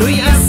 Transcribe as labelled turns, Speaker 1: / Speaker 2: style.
Speaker 1: Rui